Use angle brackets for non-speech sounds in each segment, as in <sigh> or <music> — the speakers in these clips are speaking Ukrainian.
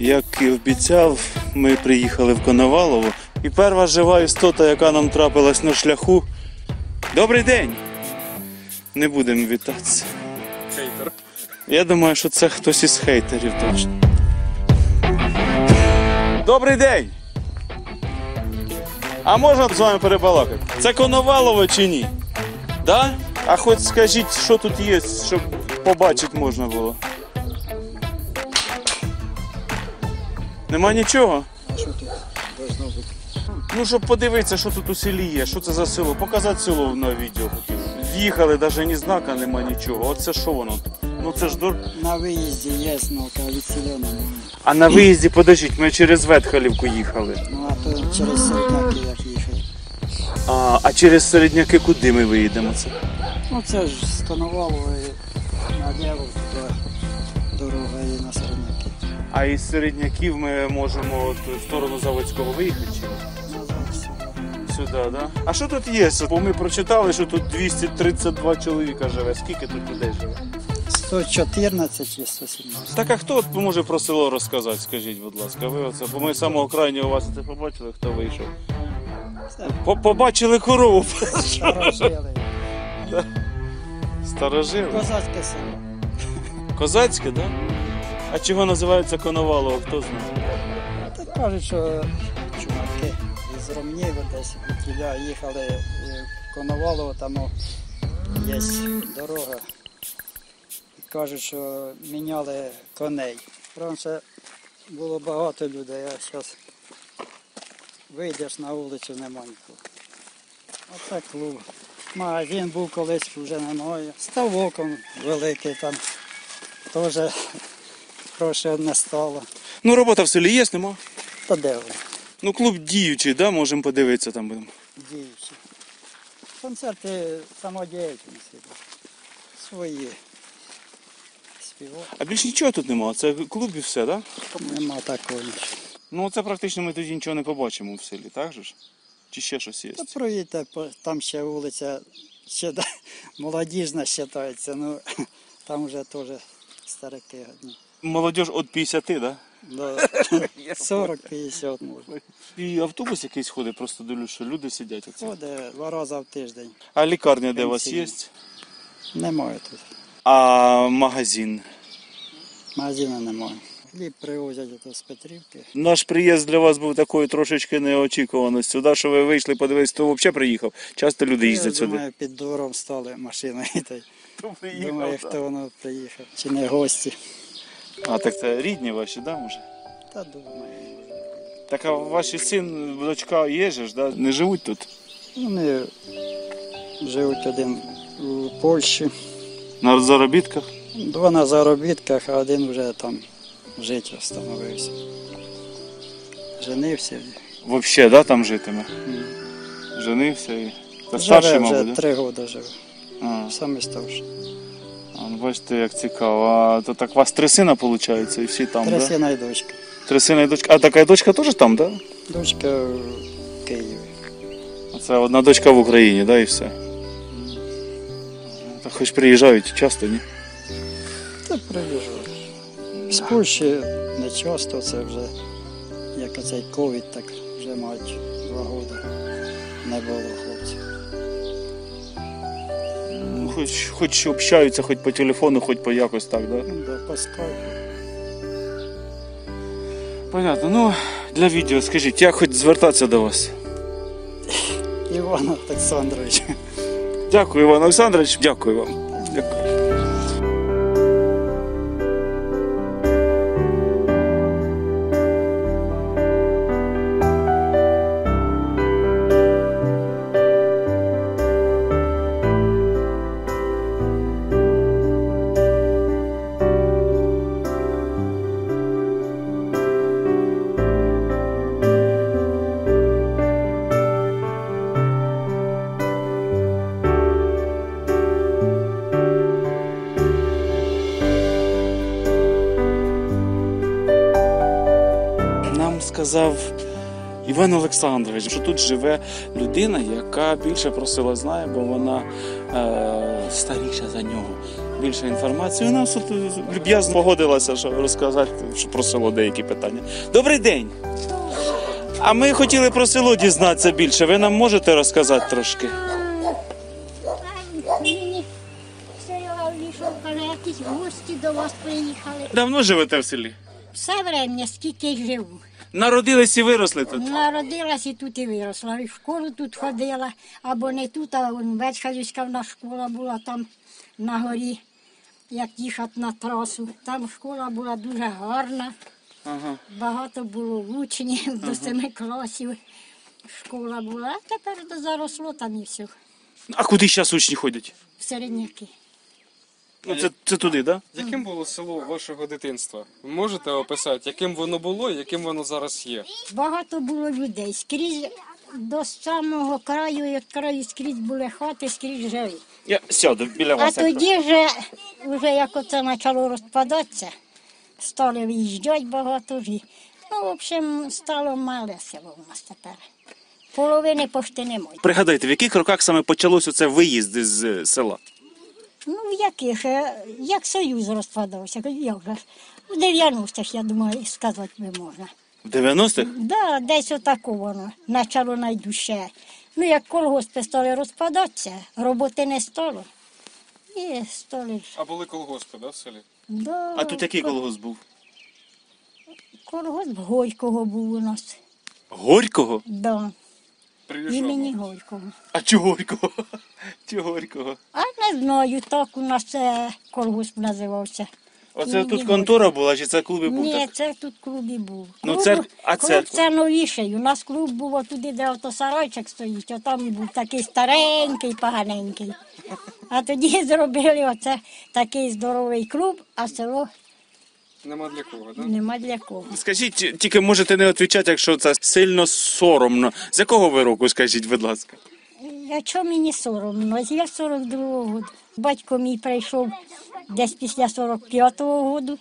Як і обіцяв, ми приїхали в Коновалово. І перша жива істота, яка нам трапилась на шляху. Добрий день! Не будемо вітатися. Хейтер. Я думаю, що це хтось із хейтерів точно. Добрий день! А можна з вами перебалакати? Це Коновалово чи ні? Да? А хоч скажіть, що тут є, щоб побачити можна було. Нема нічого? А що тут должно бути? Ну, щоб подивитися, що тут у селі є, що це за село, показати село на відео хотів. В'їхали, навіть ні знака, нема нічого. Оце що воно? Ну це ж дор. На виїзді є зновка від немає. А на виїзді, подождіть, ми через Ветхалівку їхали. Ну а то через середняки як їхати. А, а через середняки куди ми виїдемо? Це? Ну це ж з Коновалової наліво туди А із середняків ми можемо от в сторону Заводського виїхати чи ні? Сюди. да? А що тут є? Бо ми прочитали, що тут 232 чоловіка живе. Скільки тут людей живе? 114 чи 117. Так а хто от може про село розказати, скажіть, будь ласка, ви оце, бо ми з самого крайнього вас це побачили, хто вийшов. По- Побачили корову. старожили. Старожили. Козацьке село. Козацьке, так? Да? А чого називається Коновалово, хто знає? Так кажуть, що чуваки з Ромнів десь тіля їхали е, в Коновалово, там є дорога. Кажуть, що міняли коней. Раніше було багато людей, а зараз вийдеш на вулицю, нема нікого. Оце клуб. Магазин був колись вже немає. Ставок он великий там теж грошей не стало. Ну, робота в селі є, нема? Та де ви? Ну, клуб діючий, да? можемо подивитися там будемо. діючі. Концерти самодіяльності. Свої. Співок. А більш нічого тут нема, це клуб і все, так? Да? Нема такого нічого. Ну, це практично ми тоді нічого не побачимо в селі, так же ж? Чи ще щось є? Та проїдьте, по- там ще вулиця, ще да, <laughs> молодіжна вважається, ну <laughs> там вже теж старики одні. Молодіж від 50, так? Да? До 40-50 можна. І автобус якийсь ходить, просто дивлюсь, що люди сидять. Оце. Ходить два рази в тиждень. А лікарня де у вас є? Немає тут. А магазин. Магазину немає. Хліб привозять ото з Петрівки. Наш приїзд для вас був такою трошечки неочікуваністю. Да, що ви вийшли, подивитися, хто взагалі приїхав. Часто люди Я їздять сюди. думаю, під двором стали машиною. та й Думаю, хто воно приїхав. Чи не гості. А так це рідні ваші, да, може? Та думаю. Так а ваші син, дочка є же ж, да? не живуть тут? Вони живуть один у Польщі, На заробітках? два на заробітках, а один вже там жити встановився. Женився. Взагалі, да, там житиме? М. Женився і. Та старший, вже да? три роки живе. А, Саме старший. А, бачите, як цікаво. А то так у вас три сина, виходить, і всі там, Три да? сина і дочка. Три сина і дочка. А така дочка теж там, так? Да? Дочка в Києві. Це одна дочка в Україні, да, і все. Та хоч приїжджають часто, ні? Та приїжджав. З Польщі не часто, це вже як оцей ковід, так вже мають два роки. Не було хоч, хоч общаються, хоч по телефону, хоч по якось так, да? Ну, да, по скайпу. Понятно. Ну, для відео скажіть, як хоч звертатися до вас? Іван Олександрович. Дякую, Іван Олександрович. Дякую вам. Нам сказав Іван Олександрович, що тут живе людина, яка більше про село знає, бо вона е, старіша за нього. більше інформації. Вона тут люб'язно погодилася, що розказати що про село деякі питання. Добрий день! А ми хотіли про село дізнатися більше. Ви нам можете розказати трошки? Мені вийшов, каже, якісь гості до вас приїхали. Давно живете в селі? Все время, скільки живу. Народились і виросли тут. Народилась і тут і виросла. І в школу тут ходила, або не тут, а вон Вечхазівська в нас школа була там на горі, як їхати на трасу. Там школа була дуже гарна, Ага. багато було учнів до семи класів. Школа була, а тепер заросло там і все. А куди зараз учні ходять? В середняки. Ну, це, це туди, так? Да? Яким було село вашого дитинства? Ви можете описати, яким воно було і яким воно зараз є? Багато було людей. Скрізь до самого краю, від краю скрізь були хати, скрізь жили. Я сяду біля А вас. як тоді вже, вже як оце почало розпадатися, стали виїжджати багато. вже. Ну, в общем, стало мале село у нас тепер. Половини пошти немає. Пригадайте, в яких роках саме почалося це виїзд з е, села? Ну, в яких, е, як Союз розпадався, як же? В 90-х, я думаю, сказати би можна. В 90-х? Да, десь отако воно, почало найдужче. Ну, як колгоспи стали розпадатися, роботи не стало. І стали. А були колгоспи, да, в селі? Да, А тут який кол- колгосп був? Колгосп Горького був у нас. Горького? Да, При імені? Горького. А чого Горького? <laughs> Чого Горького? А не знаю, так у нас це колгосп називався. Оце Імені тут контора була, чи це в клубі був? Ні, так? це тут клуб і був. Ну, Клуб- цер- а клуб церква? це новіший. У нас клуб був отуди, де ото сарайчик стоїть, а там був такий старенький, поганенький. А тоді <laughs> зробили оце такий здоровий клуб, а село Нема для кого, да? нема для кого. Скажіть, тільки можете не відповідати, якщо це сильно соромно. З якого ви року, скажіть, будь ласка? А чого мені соромно? Я 42-го року. Батько мій прийшов десь після 45-го року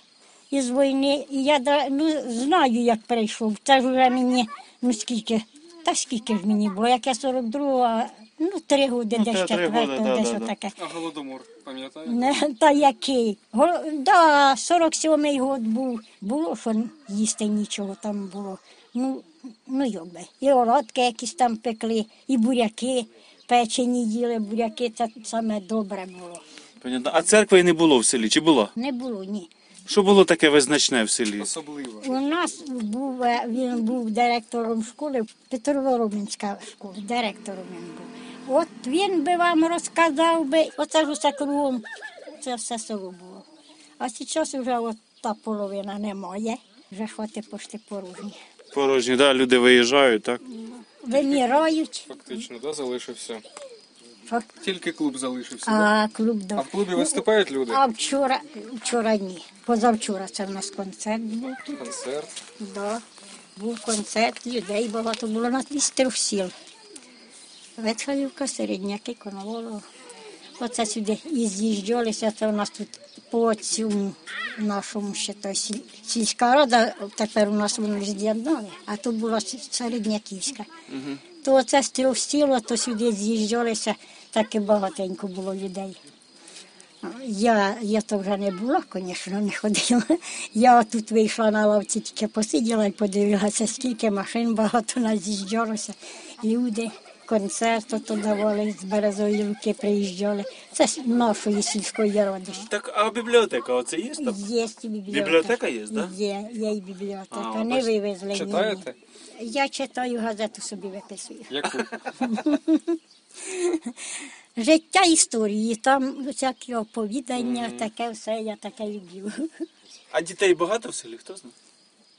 із війни. І я да- ну, знаю, як прийшов. Це ж вже мені, ну скільки, та скільки ж мені було, як я 42-го, а, ну три роки, Ну, десь три четвертого, да, десь да, да. отаке. А голодомор, пам'ятаєте? Не, та який? Го- Да, 47-й год був. Було, що їсти нічого там було. Ну, ну йоби. І оладки якісь там пекли, і буряки печені їли, буряки це саме добре було. Понятно. А церкви не було в селі, чи було? Не було, ні. Що було таке визначне в селі? Особливо. У нас був, е, він був директором школи, Петрово-Ромінська школа, директором він був. От він би вам розказав би, оце ж усе кругом, це все село було. А зараз вже от та половина немає, вже хати пошти порожні. Порожні, да, люди виїжджають, так? Вимирають, Фактично, да, залишився. Фак- Тільки клуб залишився, а клуб А в клубі виступають люди? А вчора, вчора ні. Позавчора це в нас концерт був тут. Концерт. Да. Був концерт, людей багато було на з трьох сіл. Ветхалівка, Середняки, Коноволово. Оце сюди і з'їжджалися, це у нас тут по цьому нашому ще сіль- сільська рада, тепер у нас вони з'єднали, а то була Середняківська. То оце з трьох сіл, то сюди з'їжджалися, так і багатенько було людей. Я, я то вже не була, звісно, не ходила. Я тут вийшла на лавці, тільки посиділа і подивилася, скільки машин багато нас з'їжджалося. Люди, концерт то давали, з березової руки приїжджали. Це з нашої сільської ради. Так, а бібліотека оце є там? Є бібліотека. Бібліотека є, да? Є, є і бібліотека. А, не вивезли. ні. Я читаю газету собі виписую. Яку? <laughs> <laughs> Життя історії, там всякі оповідання, таке все, я таке люблю. А дітей багато в селі, хто знає?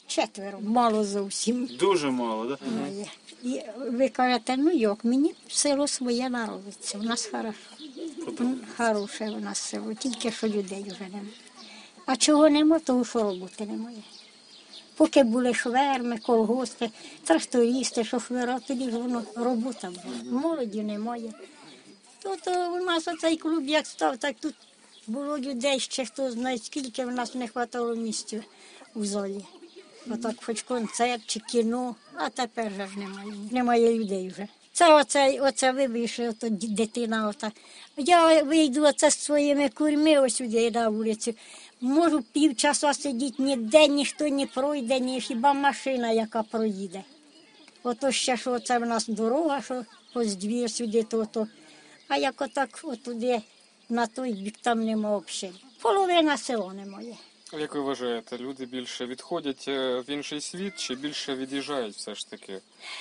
Четверо, мало зовсім. Дуже мало, так? Має. І ви кажете, ну як, мені село своє народиться, у нас хорошо. М, Хороше у нас село, тільки що людей вже немає. А чого нема, того що роботи немає. Поки були шверми, колгоспи, трактористи, шофера, тоді ж воно робота була. Молоді немає. То, то у нас оцей клуб як став, так тут було людей ще хто знає, скільки в нас не вистачало місця у залі. Отак хоч концерт чи кіно, а тепер же ж немає. Немає людей вже. Це оце, оце вибивши, ото дитина ота. Я вийду оце з своїми курми ось сюди на вулицю. Можу півчаса сидіти, ніде ніхто не пройде, ні хіба машина, яка проїде. Ото ще що це в нас дорога, що ось двір сюди, то, то. А як отак отуди, на той бік там нема взагалі. Половина села немає. Як ви вважаєте, люди більше відходять е, в інший світ чи більше від'їжджають все ж таки?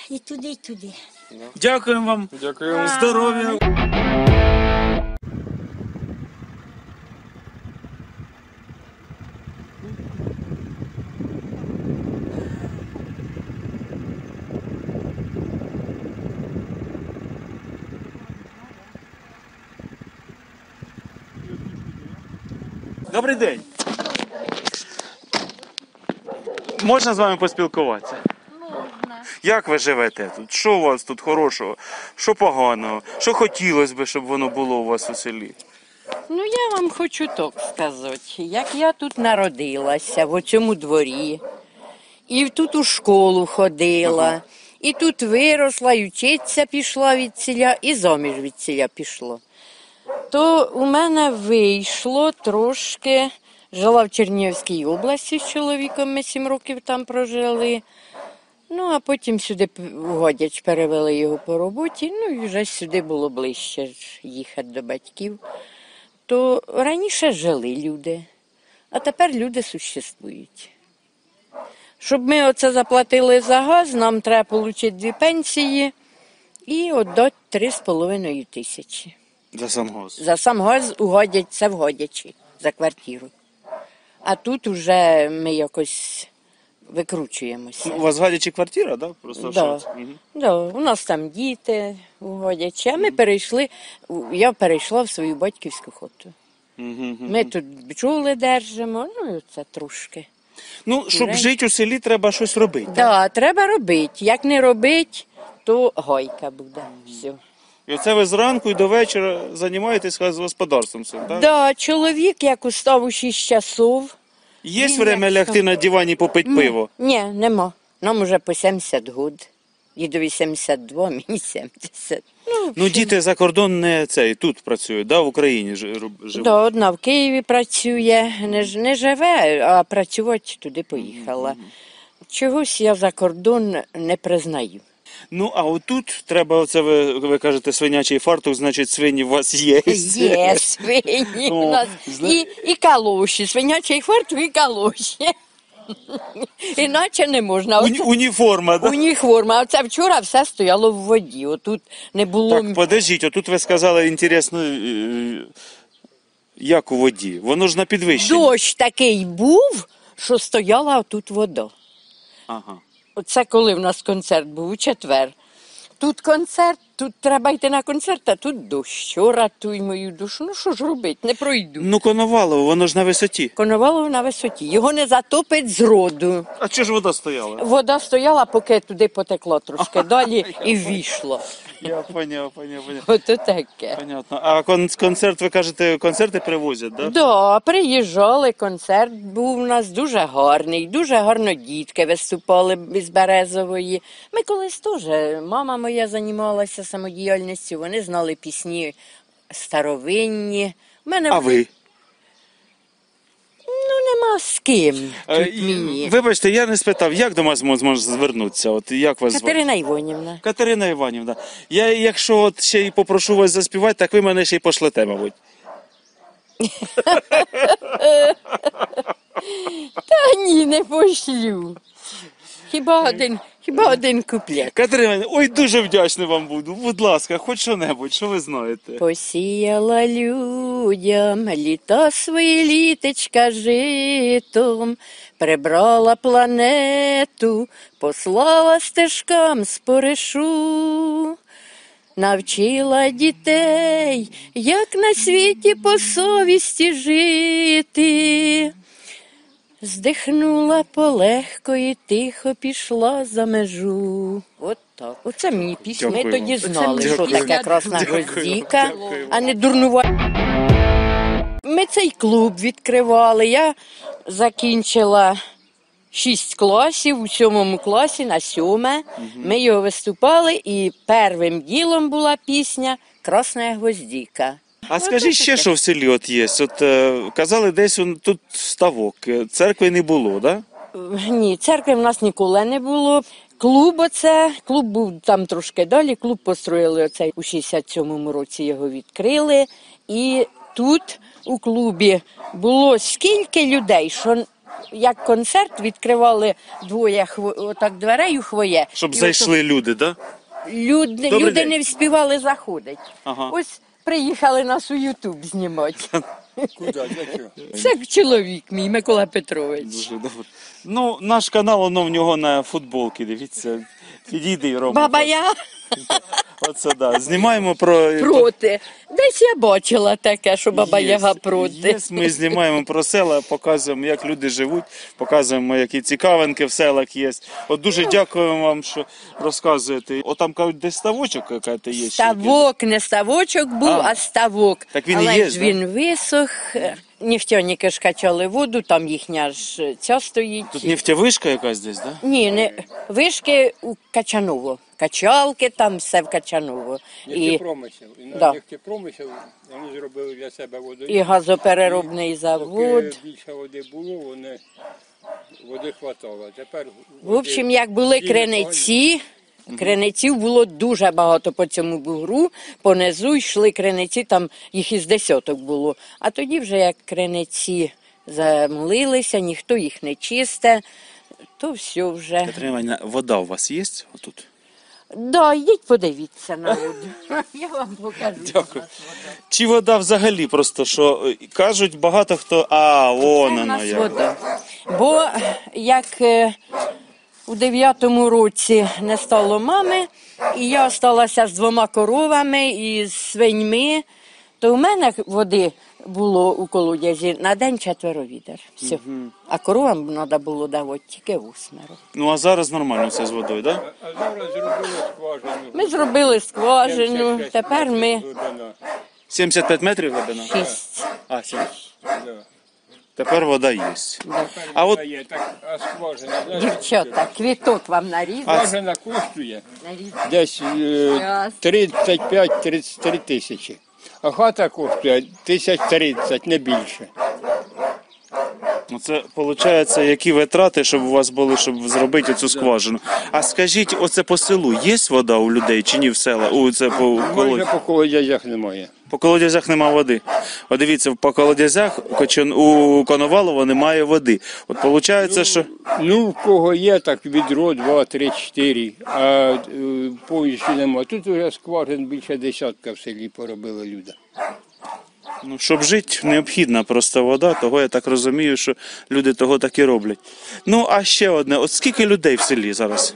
І туди, і туди. Да? Дякуємо вам. Дякую. Здоров'я. День. Можна з вами поспілкуватися? Можна. Як ви живете тут? Що у вас тут хорошого? Що поганого? Що хотілося б, щоб воно було у вас у селі? Ну я вам хочу так сказати. Як я тут народилася, в цьому дворі, і тут у школу ходила, і тут виросла, і вчитися пішла від ціля, і заміж від ціля пішла. То у мене вийшло трошки. Жила в Чернігівській області з чоловіком, ми сім років там прожили. Ну, а потім сюди Годяч перевели його по роботі, ну і вже сюди було ближче їхати до батьків. То раніше жили люди, а тепер люди существують. Щоб ми оце заплатили за газ, нам треба отримати дві пенсії і віддати три з половиною тисячі. За самгоз. За сам газ угодять, це вгодячи за квартиру. А тут уже ми якось викручуємося. У вас гадячі квартира, да? Просто Да. що? Мгм. Да, у нас там діти угодячі, а ми перейшли, у- я перейшла в свою батьківську хату. Мгм, мгм. Ми тут бджоли держимо, ну і це трошки. Ну, щоб жити у селі, треба щось робити. Так, да, треба робити. Як не робити, то гойка буде. Все. І оце ви зранку і до вечора займаєтесь господарством цим, так? Да, чоловік, як устав у 6 часов. Є Він время як лягти на дивані попити пиво? Ні, нема. Нам уже по 70 год. Дідові 72, мені 70. Ну, Ну, діти за кордон не цей, тут працюють, да? в Україні ж- роб- живуть. Да, одна в Києві працює, не, ж- не живе, а працювати туди поїхала. Чогось я за кордон не признаю. Ну, а отут треба, оце ви, ви кажете, свинячий фартух, значить свині у вас є. Є свині О, у нас. зна- І, і калоші, свинячий хварту і калоші. Іначе не можна. Уні- Оце, уніформа, да? уніформа. А це вчора все стояло в воді. Отут не було. Так, подождіть, отут ви сказали інтересно, е, як у воді. Воно ж на підвищенні. Дощ такий був, що стояла тут вода. Ага. Оце коли в нас концерт був у четвер. Тут концерт, тут треба йти на концерт, а тут дощ. Що ратуй мою душу. Ну що ж робити, не пройду. Ну, Коновалово, воно ж на висоті. Коновалов на висоті. Його не затопить зроду. А чого ж вода стояла? Вода стояла, поки туди потекло трошки далі і війшло. Я поняв, поняв, поняв. Ото таке. Понятно. А кон- концерт, ви кажете, концерти привозять, так? Да? Да, приїжджали, концерт був у нас дуже гарний, дуже гарно дітки виступали з Березової. Ми колись теж, мама моя займалася самодіяльністю, вони знали пісні старовинні. У мене А ви? ну нема з ким Е, тут і- мені. Вибачте, я не спитав, як до вас можна звернутися? От як вас звати? Катерина Івонівна. Катерина Іванівна. Я якщо от ще й попрошу вас заспівати, так ви мене ще й пошлете, мабуть. <laughs> Та ні, не пошлю. Хіба один, хіба один куплет. Катерина, ой, дуже вдячний вам буду. Будь ласка, хоч що-небудь, що ви знаєте. Посіяла людям літа свої літечка житом, прибрала планету, послала стежкам споришу, навчила дітей, як на світі по совісті жити. Здихнула полегко і тихо пішла за межу. От так. Оце мені пісня. Ми тоді знали, що таке красна гвоздіка, а не дурнува. Ми цей клуб відкривали. Я закінчила шість класів, у сьомому класі на сьоме. Ми його виступали, і первим ділом була пісня Красна гвоздіка. А скажіть ще, що в селі от є? От е, казали, десь он, тут ставок, е, церкви не було, да? Ні, церкви в нас ніколи не було. Клуб оце, клуб був там трошки далі. Клуб построїли оцей у 67-му році його відкрили. І тут у клубі було скільки людей, що як концерт відкривали двоє хво... отак дверей у хвоє. Щоб І зайшли люди, да? Люди, Добрий люди день. не вспівали заходити. Ага. Ось приїхали нас у Ютуб знімати. Куди? Це чоловік мій, Микола Петрович. Дуже добре. Ну, наш канал, воно в нього на футболки, дивіться. Підійди Рома. Баба я. Оце да. Знімаємо про. проти. Десь я бачила таке, що баба Є, Яга проти. Є, ми знімаємо про села, показуємо, як люди живуть, показуємо, які цікавинки в селах є. От дуже дякуємо вам, що розказуєте. От там кажуть, десь ставочок якась є. Ставок, не ставочок був, А. а, ставок. Так він Але є, ж да? він висох. Нефтяніки ж качали воду, там їхня ж ця стоїть. Тут нефтевишка якась десь, так? Да? Ні, не вишки у Качаново. Качалки там все в Качаново. І, Нефтепромисел. І на Да. нефтепромисел вони зробили для себе воду. і газопереробний завод. Поки більше води було, вони води хватало. Тепер В общем, як були криниці, криниців було дуже багато по цьому бугру. Понизу йшли криниці, там їх із десяток було. А тоді вже як криниці замлилися, ніхто їх не чисте, то все вже. Катерина Іванівна, вода у вас є отут? Да, йдіть подивіться на воду. <laughs> Я вам покажу. Дякую. Чи вода взагалі просто, що е, кажуть багато хто, а, вон Це в воно нас як. вода. Бо як е, у дев'ятому році не стало мами, і я залишилася з двома коровами і з свиньми, то в мене води було у колодязі на день четверо відер. Все. А коровам треба було давати тільки восьмеро. Ну а зараз нормально все з водою, так? Да? А зараз зробили скважину. Ми зробили скважину, тепер ми глибина. 75 метрів глибина? шість. А, сім. Да. Тепер вода є. А от Є, так, а скважина, знаєш, Дівчата, квіток вам нарізали. скважина коштує Нарізали. десь е, Ясно. 35-33 тисячі. А хата коштує тисяч 30, не більше. Ну, Це виходить, які витрати, щоб у вас були, щоб зробити цю скважину. А скажіть, оце по селу є вода у людей чи ні в села? У це по Майже колодязях? по колодязях немає. По колодязях нема води. От дивіться, по колодязях у у Коновалова немає води. От виходить, що Ну, в кого є, так відро, два, три, чотири, а е, повністю нема. Тут вже скважин більше десятка в селі поробили люди. Ну, щоб жити, необхідна просто вода, того я так розумію, що люди того так і роблять. Ну, а ще одне, от скільки людей в селі зараз?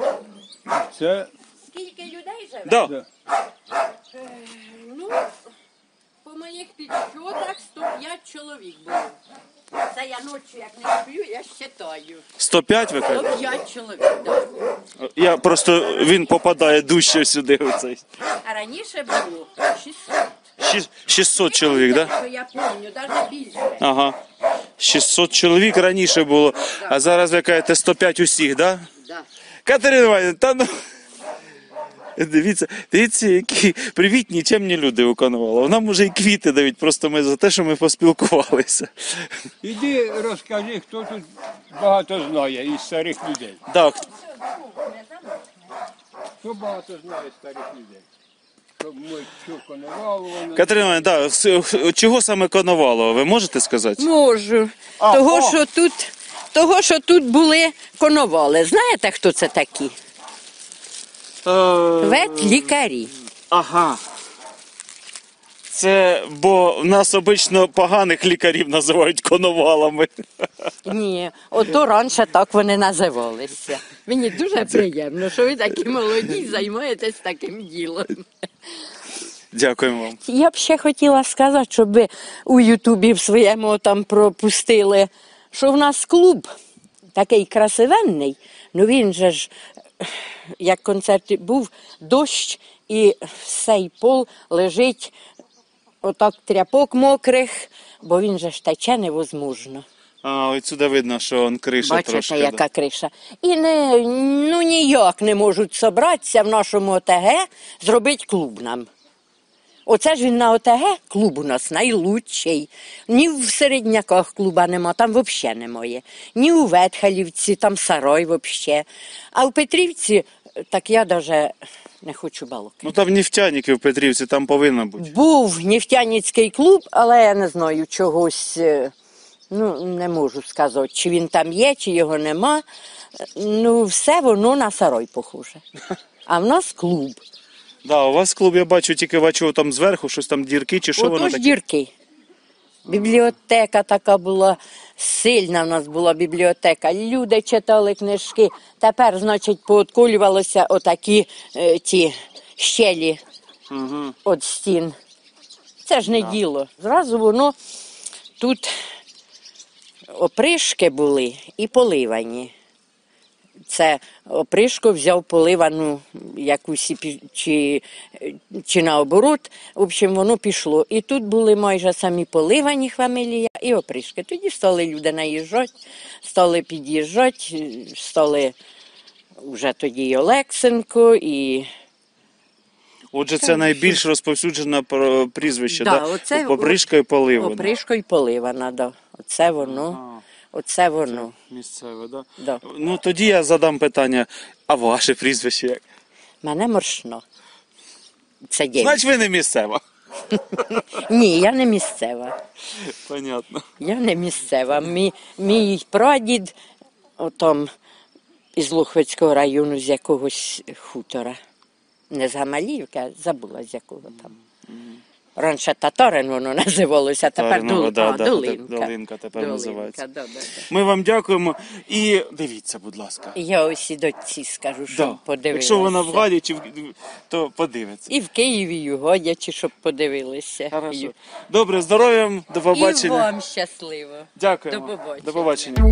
Це Скільки людей живе? Да. Да. Ну, по моїх підсчетах 105 чоловік було. Це я ночі як не сплю, я считаю. 105 ви кажете? 105 чоловік, так. Я просто він попадає дужче сюди. Оцей. А раніше було 600. Шість- 600 чоловік, так? Да? Що я пам'ятаю, навіть більше. Ага. 600 чоловік раніше було, а зараз ви кажете 105 усіх, да? Да. Катерина Іванівна, та ну. Дивіться, дивіться, які привітні, чемні люди у Коновало. Нам уже і квіти дають, просто ми за те, що ми поспілкувалися. Іди розкажи, хто тут багато знає із старих людей. Так, Хто багато знає старих людей? Ми. Катерина да, с- чого саме Коновало, ви можете сказати? Можу. А, того, о! що тут, того, що тут були коновали. Знаєте, хто це такі? Ветлікарі. Ага. Це бо в нас обично поганих лікарів називають коновалами. Ні, ото раніше так вони називалися. Мені дуже приємно, що ви такі молоді і займаєтесь таким ділом. Дякуємо вам. Я б ще хотіла сказати, щоб ви у Ютубі в своєму там пропустили, що в нас клуб такий красивенний, ну він же ж, як концерт був, дощ і цей пол лежить отак тряпок мокрих, бо він же ж тече невозможно. А, отсюди видно, що он криша Бачите, трошки. яка да. криша. І не, ну, ніяк не можуть собратися в нашому ОТГ зробити клуб нам. Оце ж він на ОТГ клуб у нас найлучший. Ні в середняках клуба нема, там взагалі немає. Ні у Ветхалівці, там сарой взагалі. А в Петрівці, так я навіть не хочу балок. Ну там нефтяники в Петрівці, там повинно бути. Був нефтяницький клуб, але я не знаю чогось. е, Ну, не можу сказати, чи він там є, чи його нема. Ну, все воно на сарой похоже. <laughs> А в нас клуб. Да, у вас клуб, я бачу, тільки бачу там зверху, щось там дірки чи що воно Отож таке. дірки. Бібліотека така була, сильна в нас була бібліотека. Люди читали книжки. Тепер, значить, пооткулювалися отакі е, ті щелі Угу. від стін. Це ж не діло. Зразу воно тут опришки були і поливані. Це опришку взяв поливану якусь чи, чи наоборот. В общем, воно пішло. І тут були майже самі поливані хвамелія і опришки. Тоді стали люди наїжджати, стали під'їжджати, стали вже тоді і Олексенко, і Отже, це найбільш розповсюджене прізвище, Да, да? оце- Попришка і поливана. опришкою поливана. Да. Оце воно. Оце воно. Місцеве, да? Да. Ну тоді я задам питання, а ваше прізвище як? Мене моршно. Це дівчина. Значить, ви не місцева. <laughs> Ні, я не місцева. Понятно. Я не місцева. Мій, мій прадід отом із Лухвицького району з якогось хутора. Не з Гамаліївки, а забула з якого там. Раніше татарин воно <laughs> називалося, а тепер Татариново, Дол... да, а, да, Долинка. Долинка тепер Долинка, називається. Да, да, да. Ми вам дякуємо і дивіться, будь ласка. Я ось і дочці скажу, щоб Да. подивилися. Якщо вона в Гаді, чи в- то подивиться. І в Києві, і в Годячі, щоб подивилися. Хорошо. Добре, здоров'я вам, до і побачення. вам щасливо. Дякуємо. До побачення. До побачення.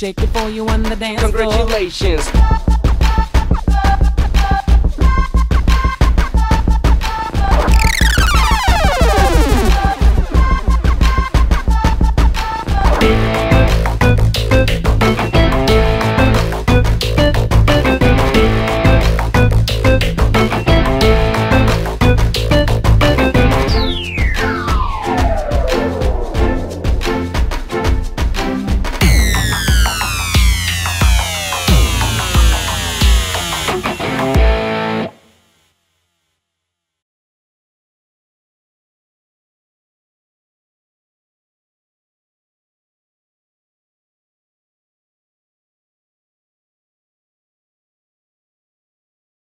Shake it for you on the dance floor. Congratulations.